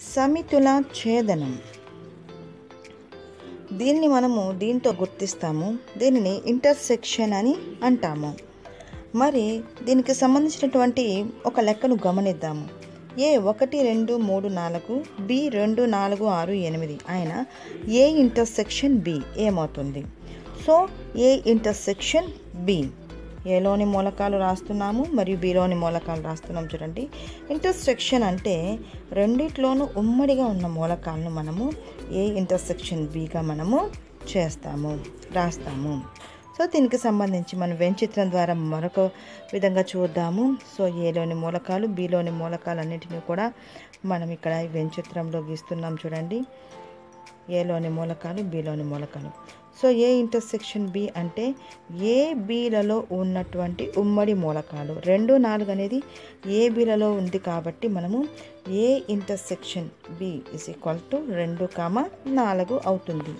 సమితుల ఛేదనం. దీన్ని మనము దీంతో గుర్తిస్తాము. దీనిని ఇంటర్సెక్షన్ అని అంటాము. మరి దీనికి సంబంధించినటువంటి ఒక లెక్కను గమనిద్దాము. ఏ ఒకటి రెండు మూడు నాలుగు బి రెండు నాలుగు ఆరు ఎనిమిది ఆయన ఏ ఇంటర్సెక్షన్ బి ఏమవుతుంది? So A intersection B. ఏలోని మూలకాలు రాస్తున్నాము మరియు బీలోని మూలకాలు రాస్తున్నాం చూడండి. ఇంటర్సెక్షన్ అంటే రెండిట్లోనూ ఉమ్మడిగా ఉన్న మూలకాలను మనము ఏ ఇంటర్సెక్షన్ బీగా మనము చేస్తాము రాస్తాము. సో దీనికి సంబంధించి మనం వెంచిత్రం ద్వారా మరొక విధంగా చూద్దాము. సో ఏలోని మూలకాలు బీలోని మూలకాలు అన్నింటినీ కూడా మనం ఇక్కడ ఈ గీస్తున్నాం చూడండి. ఏలోని మూలకాలు బీలోని మూలకాలు. సో ఏ ఇంటర్సెక్షన్ బి అంటే ఏ బీలలో ఉన్నటువంటి ఉమ్మడి మూలకాలు. రెండు నాలుగు అనేది ఏ బీలలో ఉంది కాబట్టి మనము A intersection B is equal to రెండు కామ నాలుగు అవుతుంది.